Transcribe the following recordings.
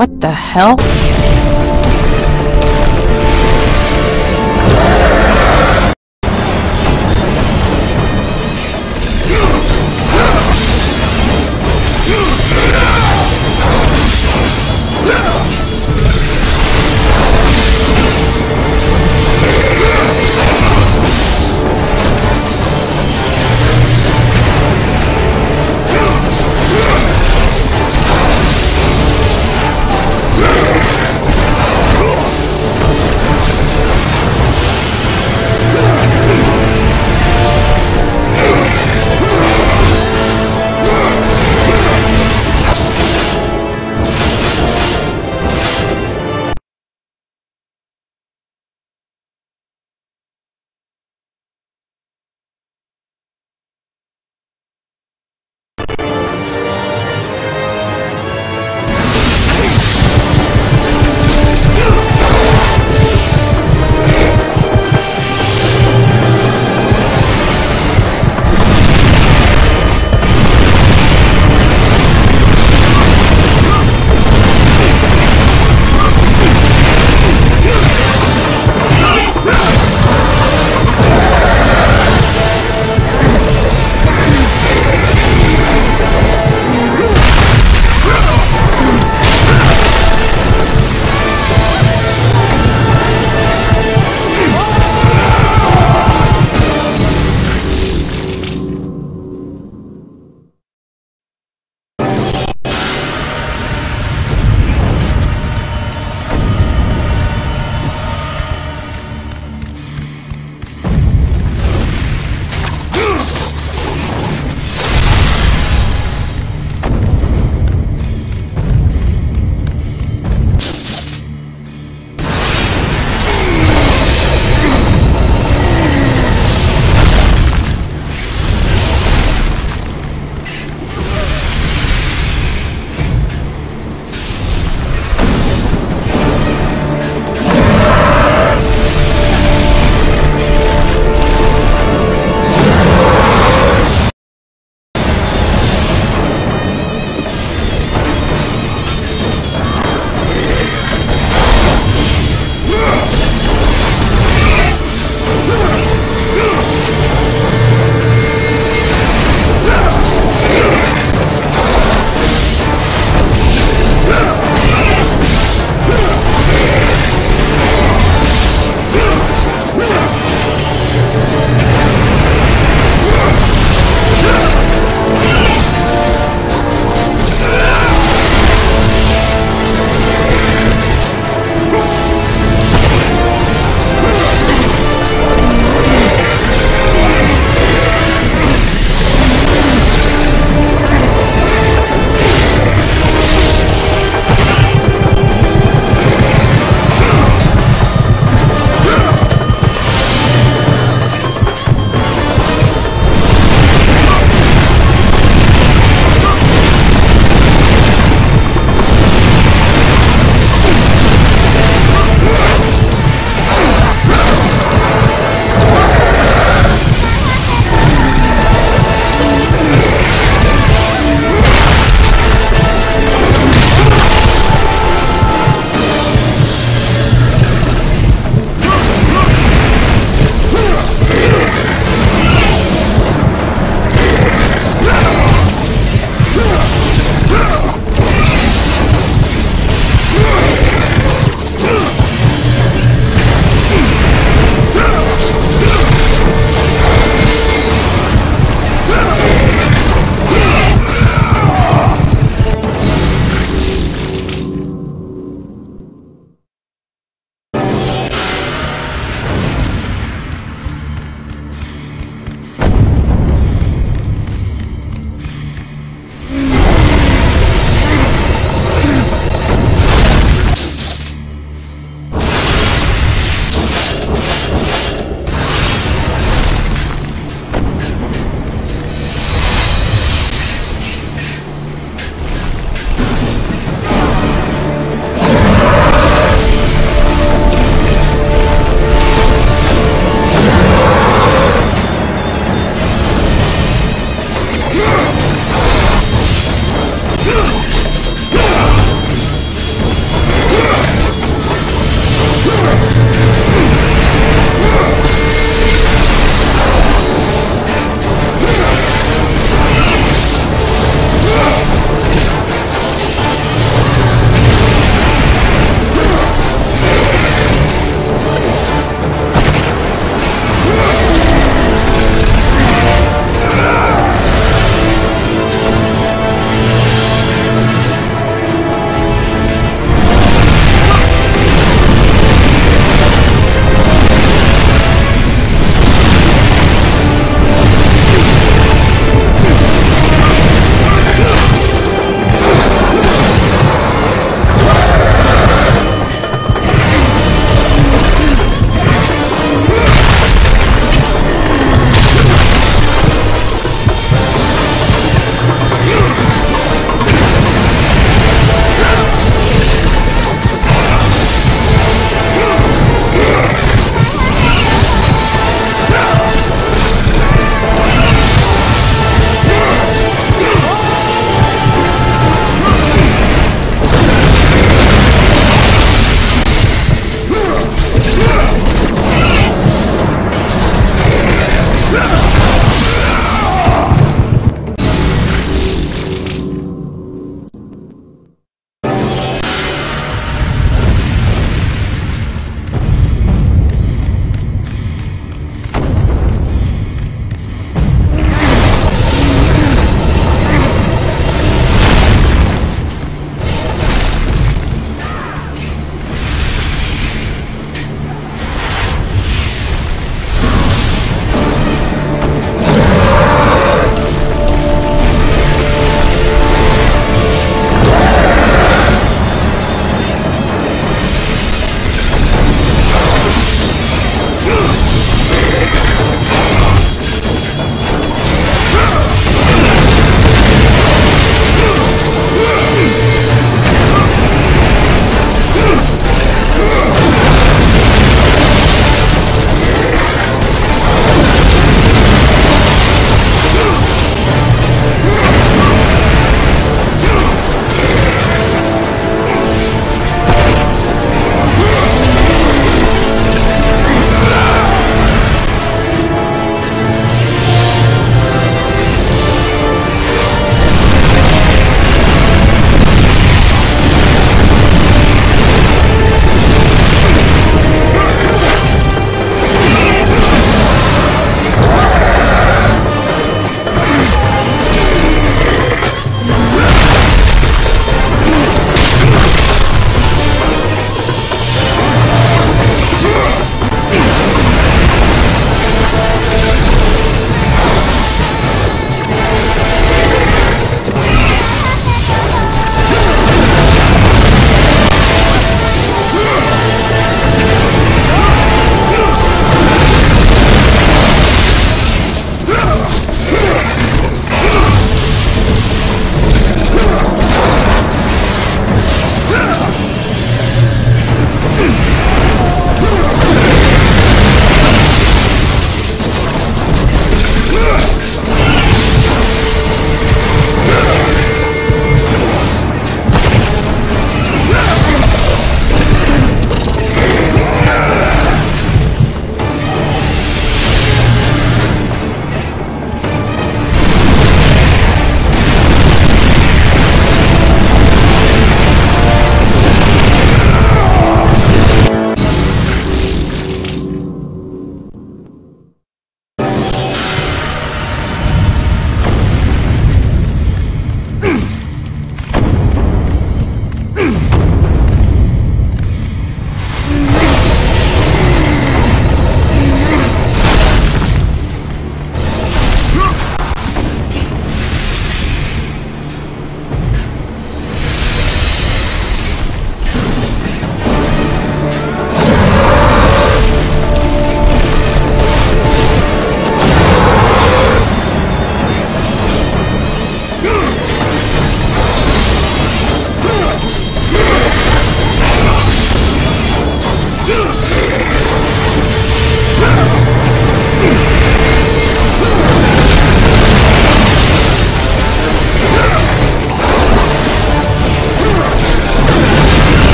What the hell?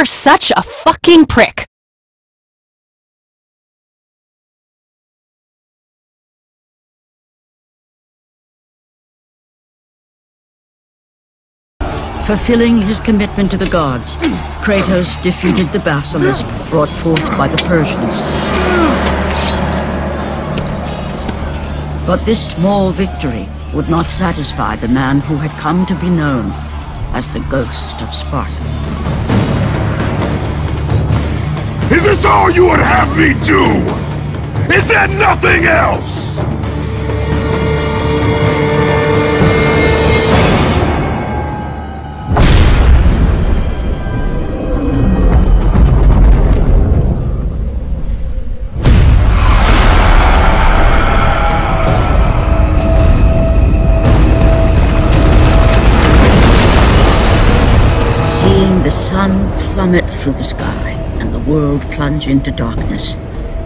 You're such a fucking prick. Fulfilling his commitment to the gods, Kratos defeated the basilisk brought forth by the Persians. But this small victory would not satisfy the man who had come to be known as the Ghost of Sparta. Is this all you would have me do? Is there nothing else? Seeing the sun plummet through the sky the world plunge into darkness,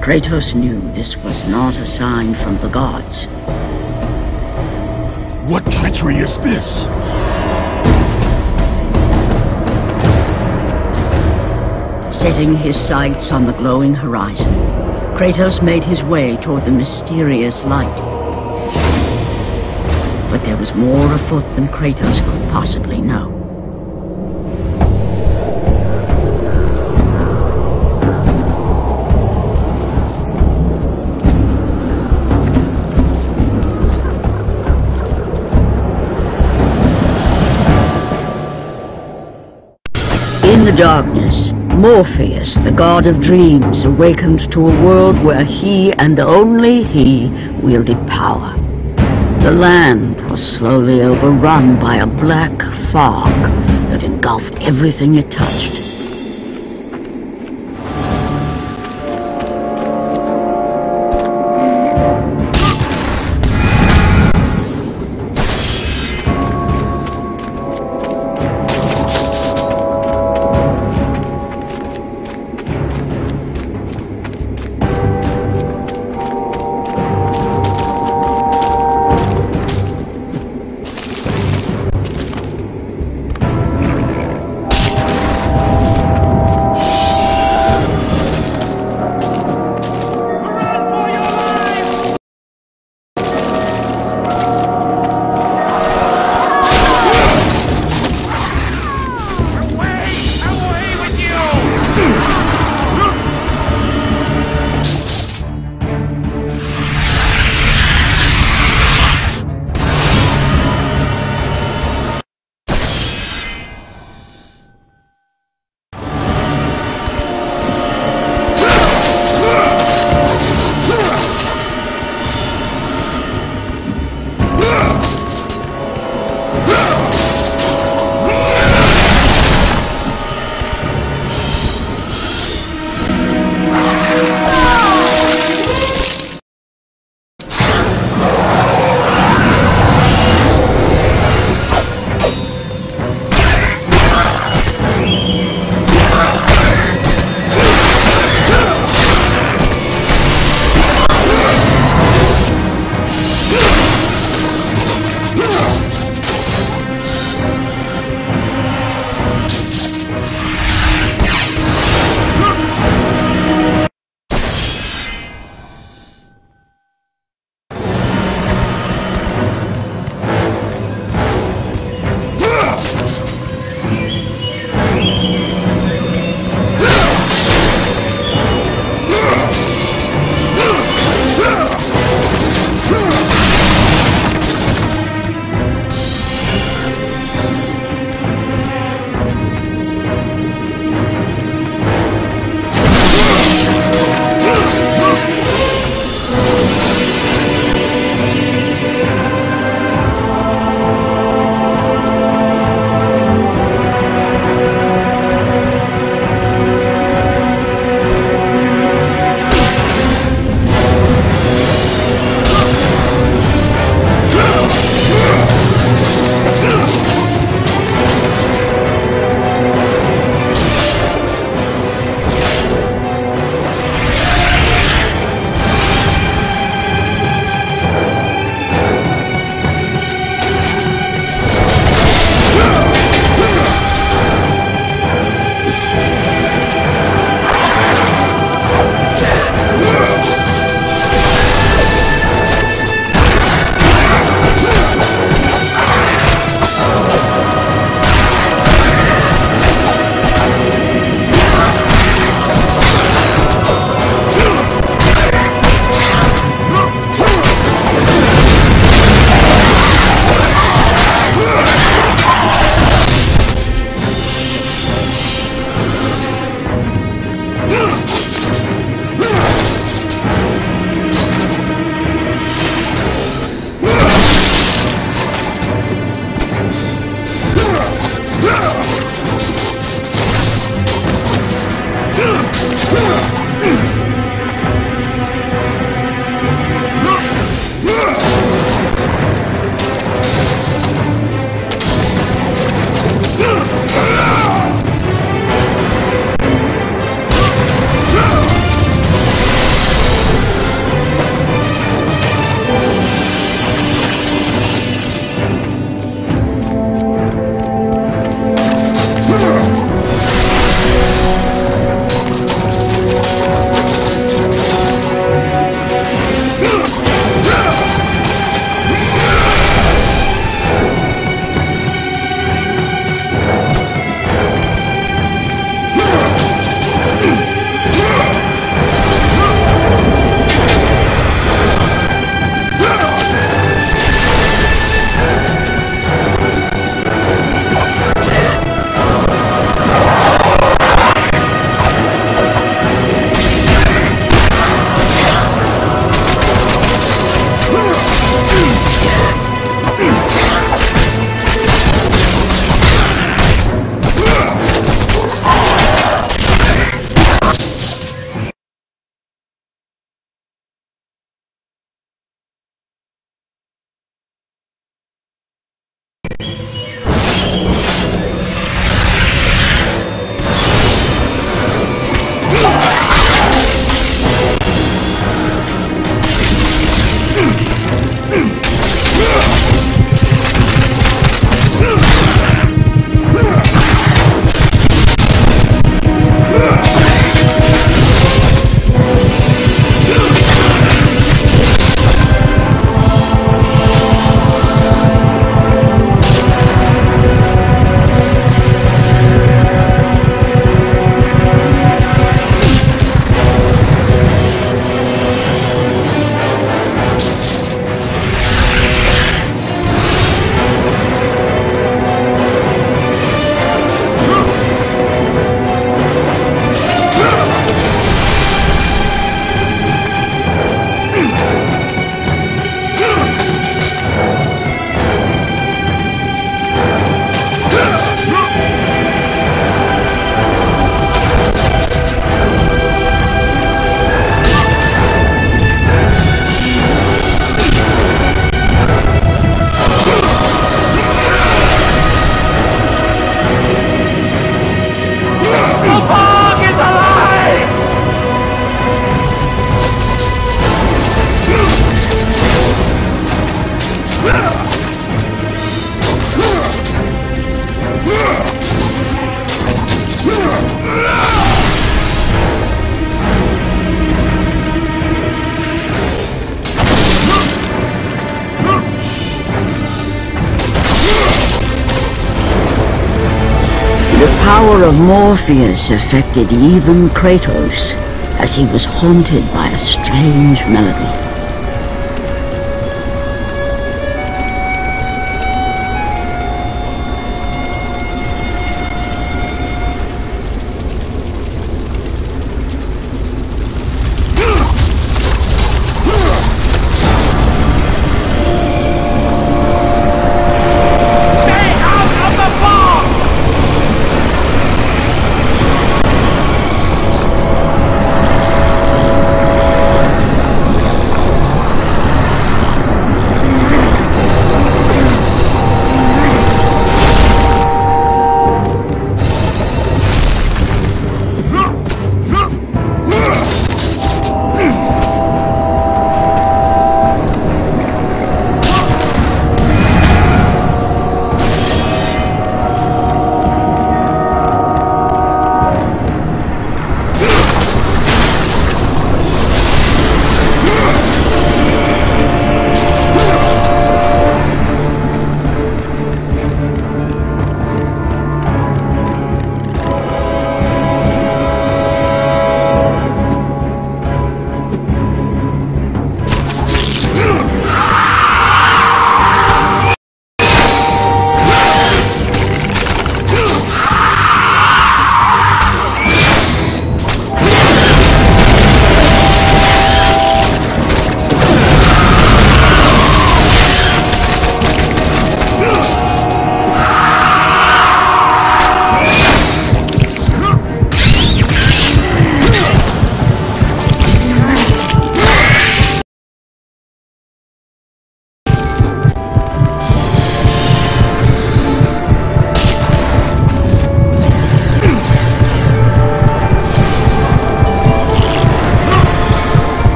Kratos knew this was not a sign from the gods. What treachery is this? Setting his sights on the glowing horizon, Kratos made his way toward the mysterious light. But there was more afoot than Kratos could possibly know. In the darkness, Morpheus, the god of dreams, awakened to a world where he and only he wielded power. The land was slowly overrun by a black fog that engulfed everything it touched. Morpheus affected even Kratos, as he was haunted by a strange melody.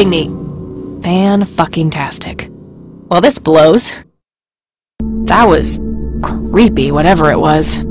Kidding me! Fan fucking tastic. Well, this blows. That was creepy, whatever it was.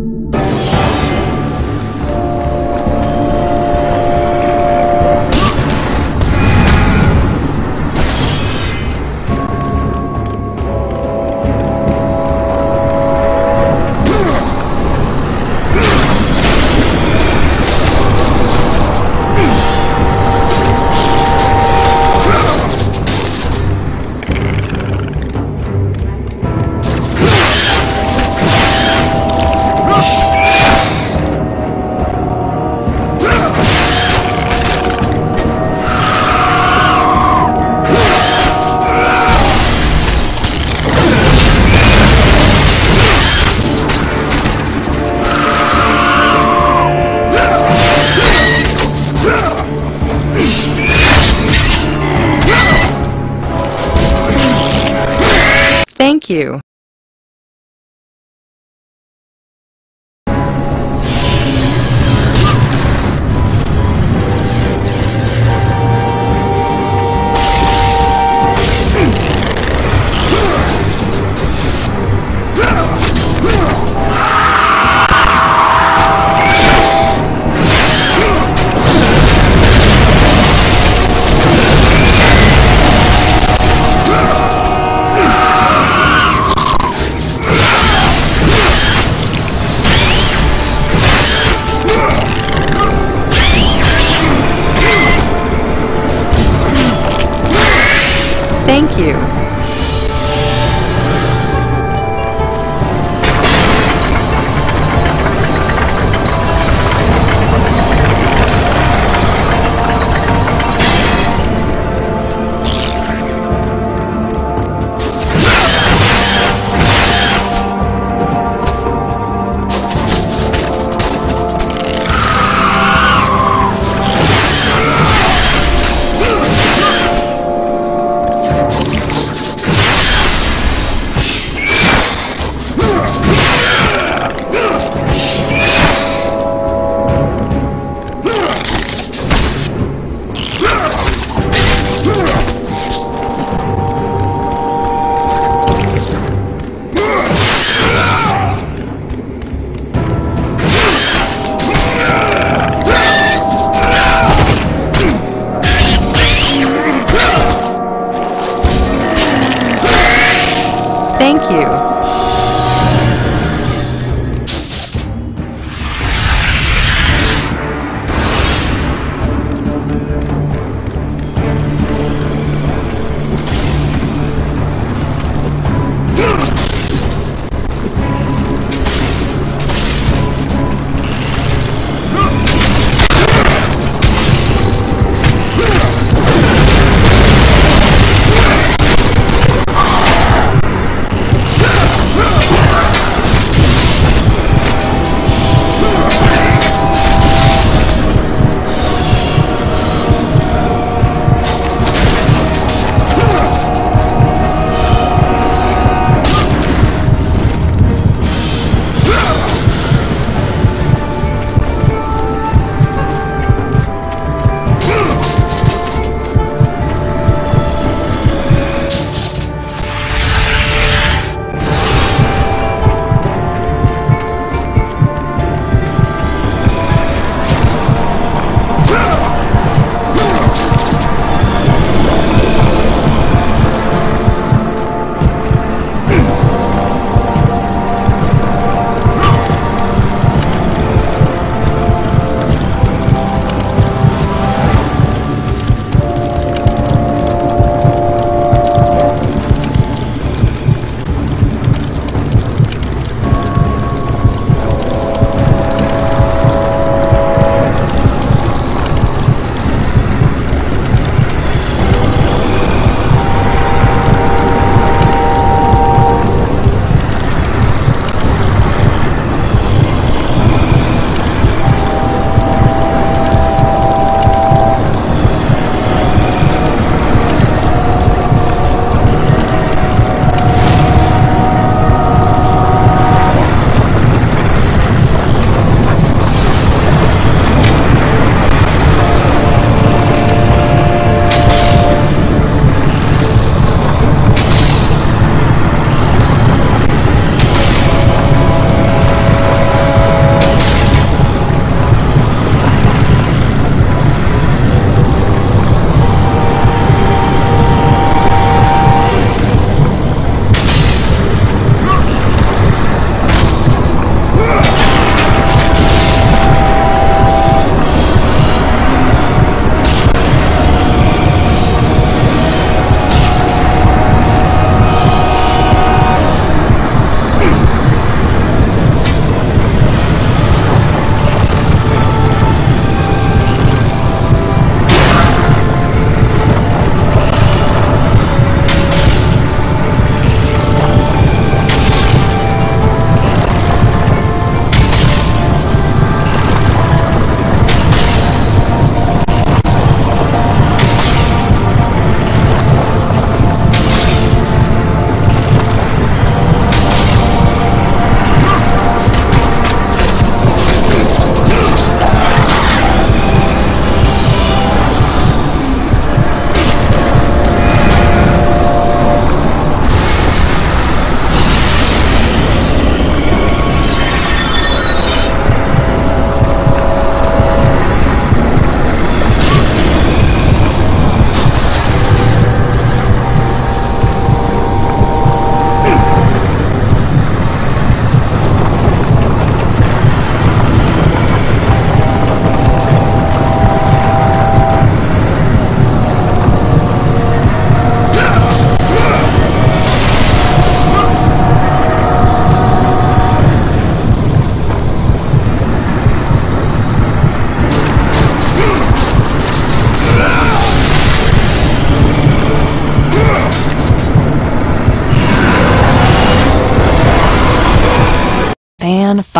Thank you. Thank you.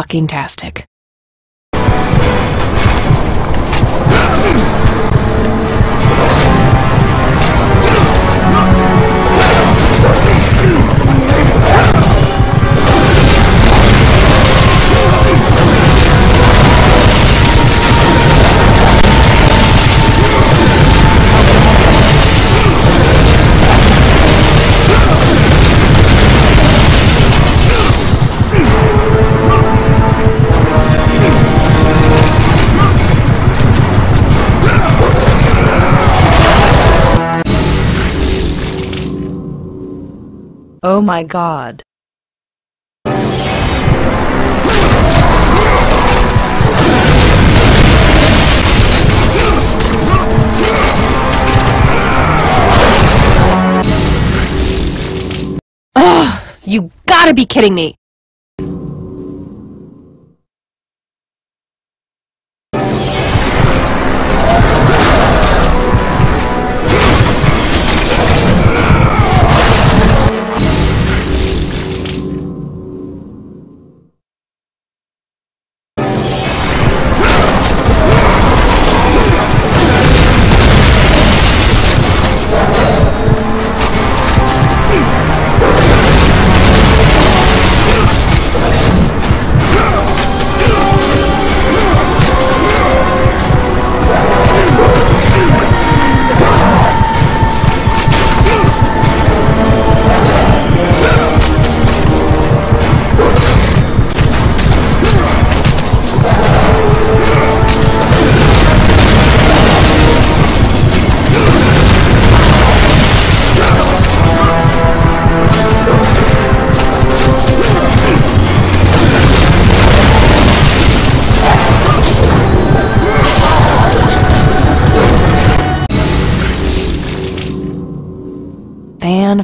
Fucking tastic. Oh my god. Ugh! You gotta be kidding me!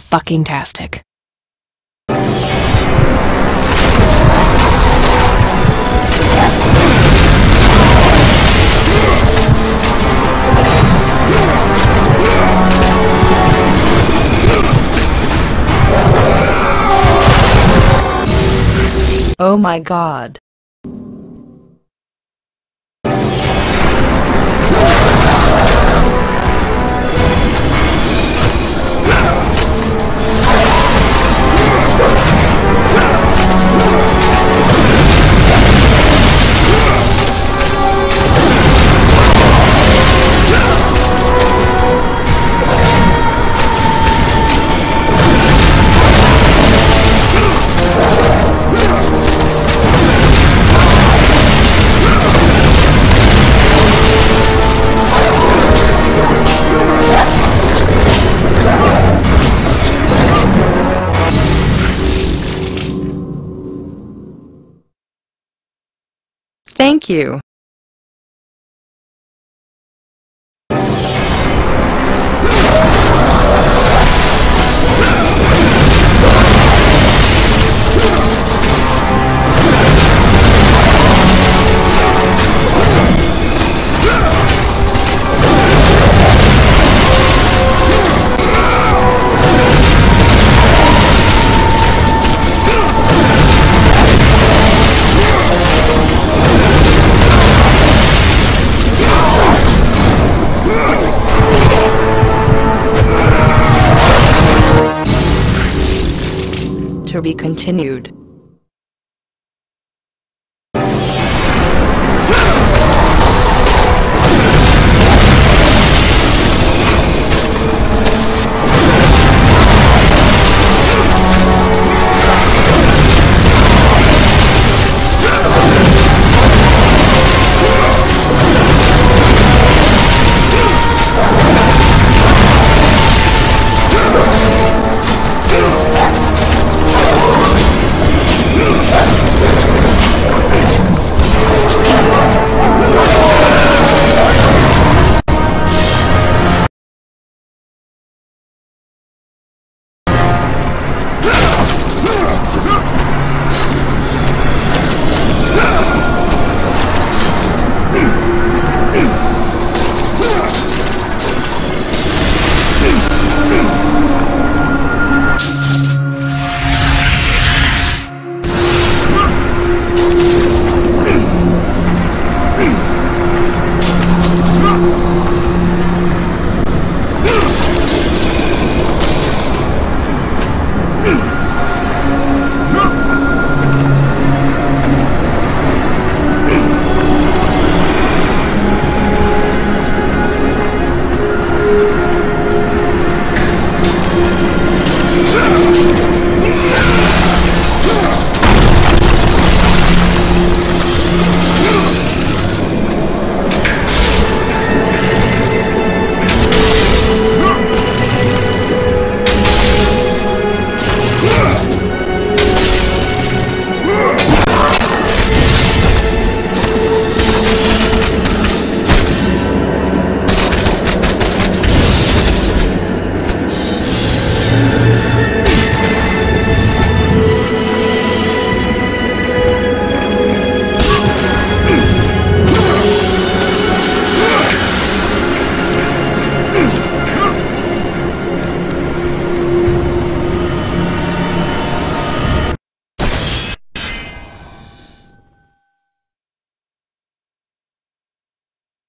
Fan fucking tastic. Oh my god. Thank you. Be continued.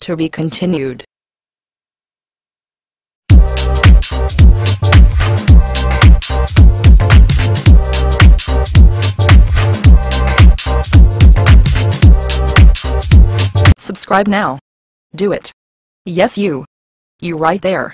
To be continued. Subscribe now. Do it. Yes, you. You right there.